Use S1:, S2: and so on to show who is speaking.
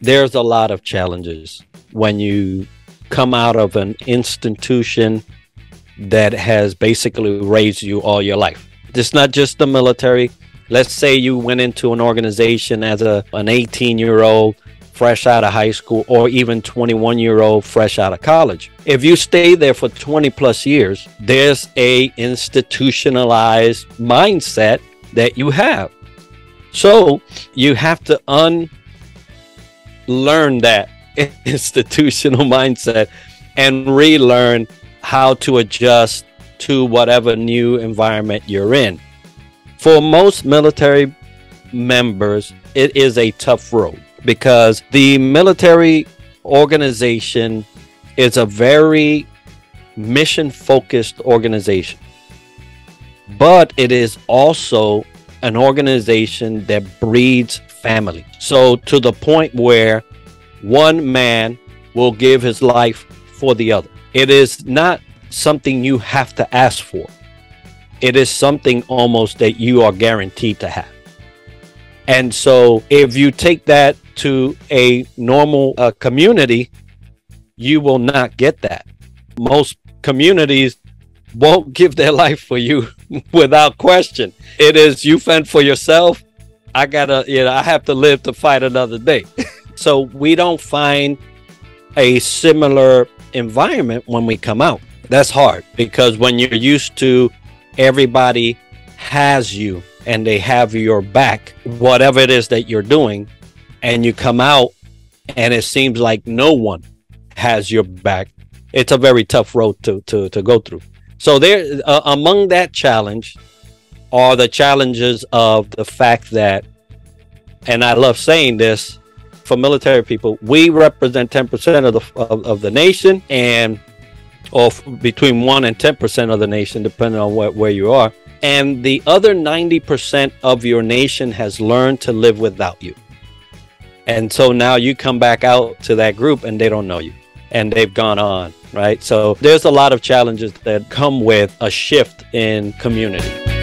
S1: There's a lot of challenges when you come out of an institution that has basically raised you all your life. It's not just the military. Let's say you went into an organization as a an 18 year old fresh out of high school or even 21 year old fresh out of college. If you stay there for 20 plus years, there's a institutionalized mindset that you have. So you have to unlearn that institutional mindset and relearn how to adjust to whatever new environment you're in. For most military members, it is a tough road because the military organization is a very mission focused organization. But it is also an organization that breeds family. So, to the point where one man will give his life for the other. It is not something you have to ask for, it is something almost that you are guaranteed to have. And so, if you take that to a normal uh, community, you will not get that. Most communities won't give their life for you without question. It is you fend for yourself. I gotta, you know, I have to live to fight another day. so we don't find a similar environment when we come out. That's hard because when you're used to everybody has you and they have your back, whatever it is that you're doing, and you come out and it seems like no one has your back, it's a very tough road to to, to go through. So there, uh, among that challenge, are the challenges of the fact that, and I love saying this for military people, we represent 10% of the of, of the nation, and or between one and 10% of the nation, depending on where, where you are and the other 90% of your nation has learned to live without you. And so now you come back out to that group and they don't know you and they've gone on, right? So there's a lot of challenges that come with a shift in community.